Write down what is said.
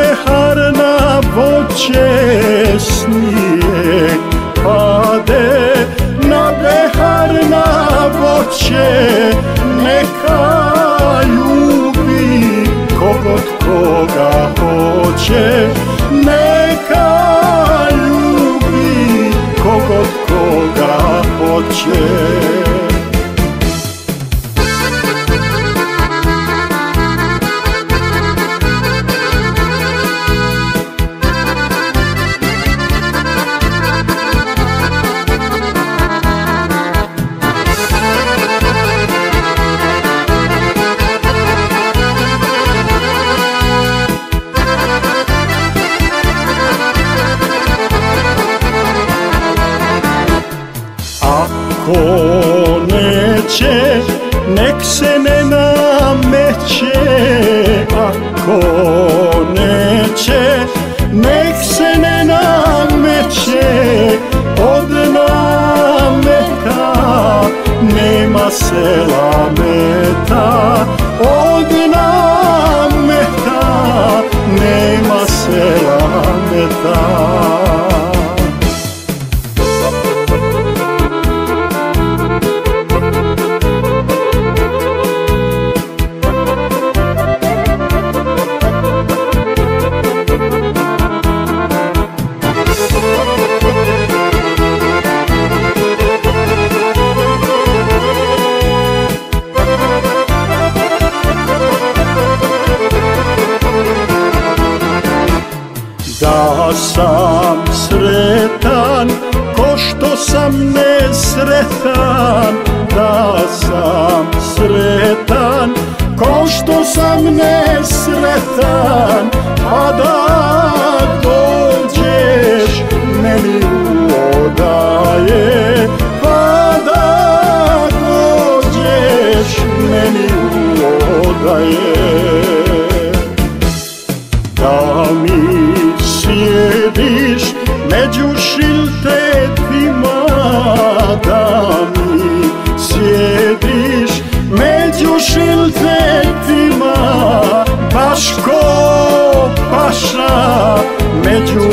na behar na voće snijeg pade na behar na voće neka ljubi kogod koga hoće. Neka ljubi kogod koga hoće Ko neće, nek se ne nameće. Ako neće, nek se ne nameće. Od nameta nema se Da sam sretan, ko što sam nesretan. Da sam sretan, ko što sam nesretan. Pa da dođeš meni u odaje Pa da dođeš meni u odaje. Da mi sjediš među šiltetima Da mi sjediš među šiltetima Baš ko paša među